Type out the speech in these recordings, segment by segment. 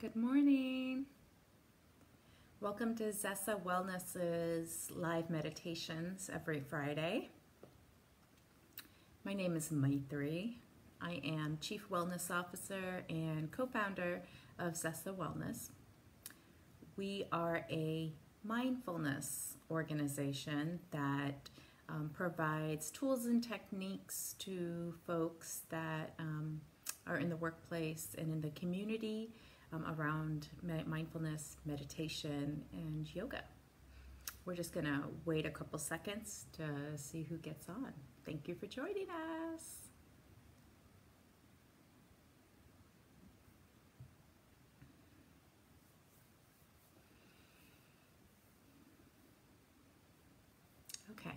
Good morning. Welcome to Zesa Wellness's live meditations every Friday. My name is Maitri. I am Chief Wellness Officer and co founder of Zesa Wellness. We are a mindfulness organization that um, provides tools and techniques to folks that um, are in the workplace and in the community um, around mindfulness, meditation, and yoga. We're just going to wait a couple seconds to see who gets on. Thank you for joining us. Okay.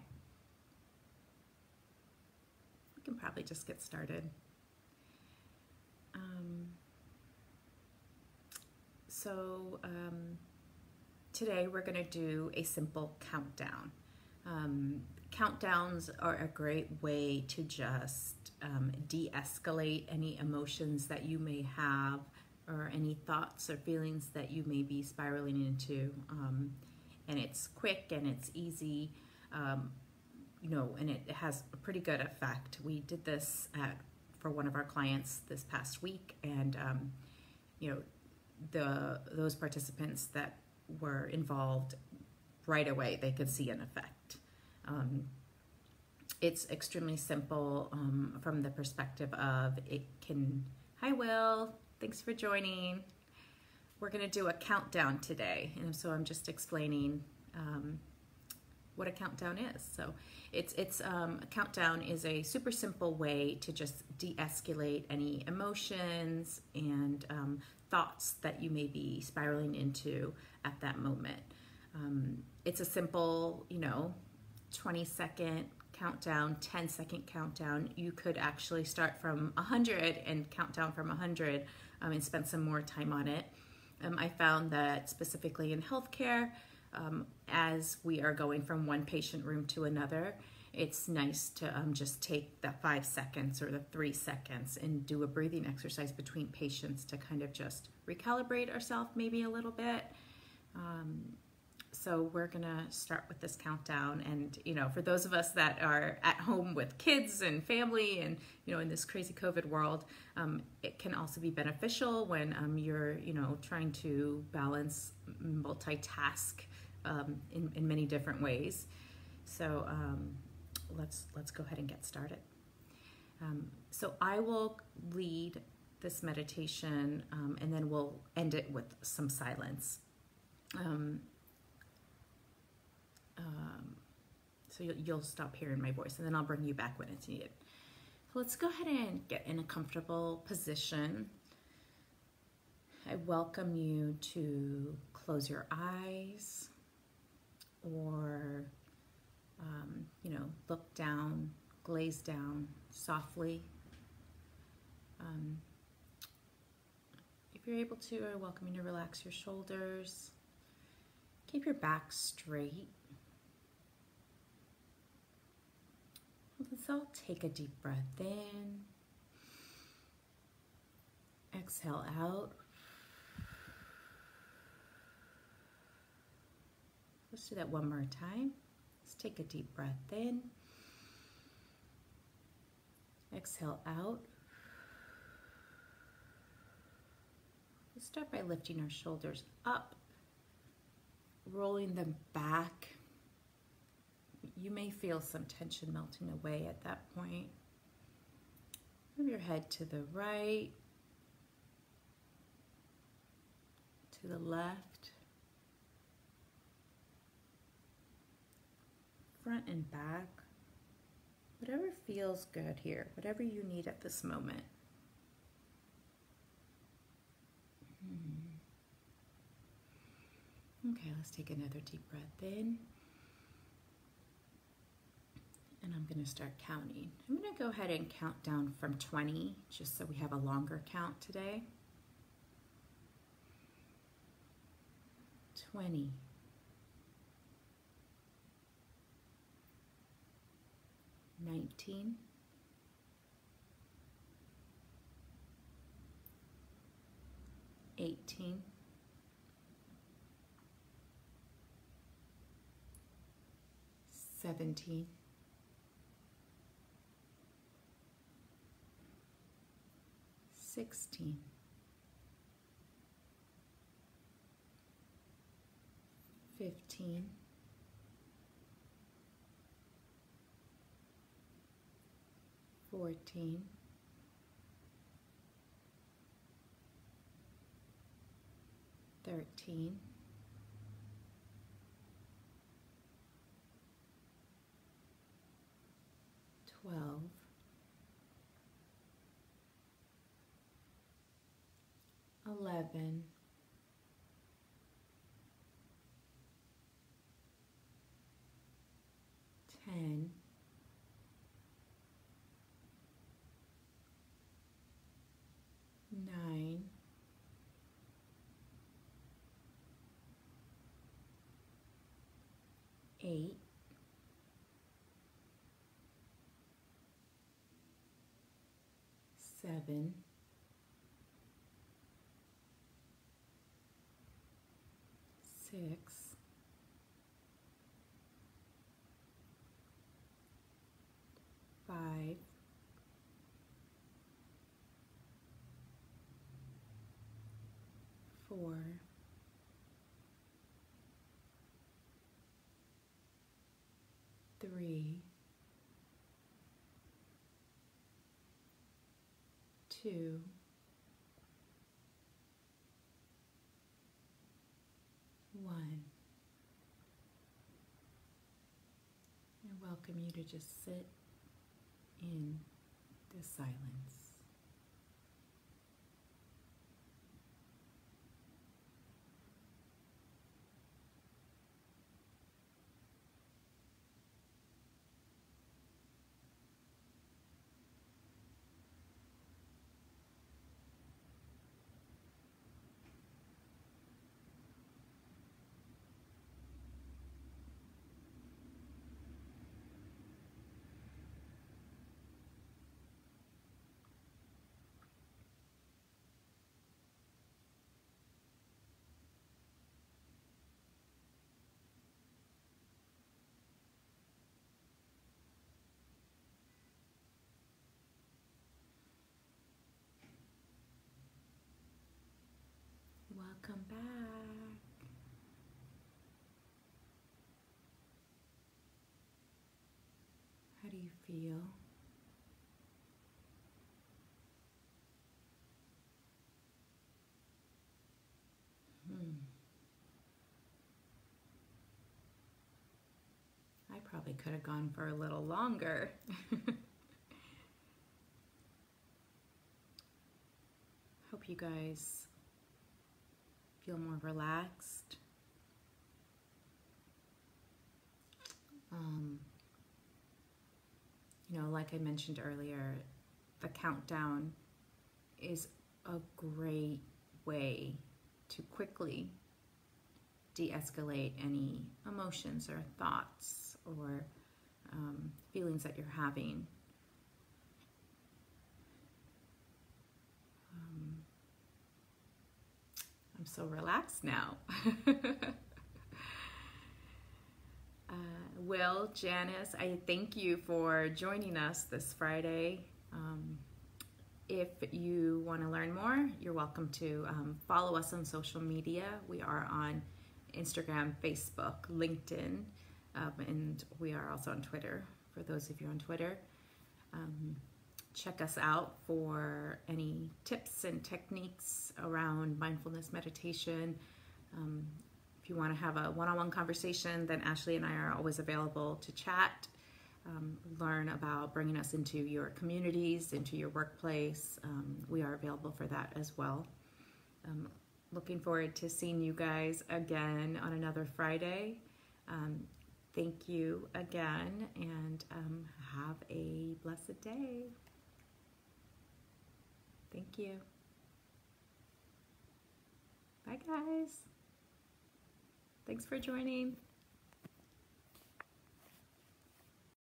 We can probably just get started. So um, today we're going to do a simple countdown. Um, countdowns are a great way to just um, de-escalate any emotions that you may have or any thoughts or feelings that you may be spiraling into. Um, and it's quick and it's easy, um, you know, and it has a pretty good effect. We did this at, for one of our clients this past week, and um, you know, the those participants that were involved right away they could see an effect. Um, it's extremely simple um, from the perspective of it can hi will. Thanks for joining. We're going to do a countdown today. And so i'm just explaining um, what a countdown is. So it's it's um, a countdown is a super simple way to just de-escalate any emotions and um, thoughts that you may be spiraling into at that moment. Um, it's a simple, you know, 20 second countdown, 10 second countdown. You could actually start from 100 and count down from 100 um, and spend some more time on it. Um, I found that specifically in healthcare, um, as we are going from one patient room to another, it's nice to um, just take the five seconds or the three seconds and do a breathing exercise between patients to kind of just recalibrate ourselves maybe a little bit. Um, so we're gonna start with this countdown and you know for those of us that are at home with kids and family and you know in this crazy covid world um, it can also be beneficial when um, you're you know trying to balance multitask um, in, in many different ways so um, let's let's go ahead and get started. Um, so I will lead this meditation um, and then we'll end it with some silence. Um, um, so you'll, you'll stop hearing my voice and then I'll bring you back when it's needed. So let's go ahead and get in a comfortable position. I welcome you to close your eyes or look down, glaze down softly. Um, if you're able to, I welcome you to relax your shoulders. Keep your back straight. Let's all take a deep breath in. Exhale out. Let's do that one more time. Let's take a deep breath in. Exhale out. Let's start by lifting our shoulders up, rolling them back. You may feel some tension melting away at that point. Move your head to the right, to the left. front and back, whatever feels good here, whatever you need at this moment. Hmm. Okay, let's take another deep breath in. And I'm going to start counting. I'm going to go ahead and count down from 20, just so we have a longer count today. 20. 19, 18, 17, 16, 15, 14, 13, 12, 11, 10, eight, seven, six, five, four, three, two, one. I welcome you to just sit in the silence. Welcome back. How do you feel? Hmm. I probably could have gone for a little longer. Hope you guys feel more relaxed. Um, you know, like I mentioned earlier, the countdown is a great way to quickly de escalate any emotions or thoughts or um, feelings that you're having. I'm so relaxed now. uh, Will, Janice, I thank you for joining us this Friday. Um, if you want to learn more, you're welcome to um, follow us on social media. We are on Instagram, Facebook, LinkedIn, um, and we are also on Twitter for those of you on Twitter. Um, check us out for any tips and techniques around mindfulness meditation. Um, if you want to have a one on one conversation, then Ashley and I are always available to chat, um, learn about bringing us into your communities, into your workplace. Um, we are available for that as well. Um, looking forward to seeing you guys again on another Friday. Um, thank you again and um, have a blessed day. Thank you. Bye, guys. Thanks for joining.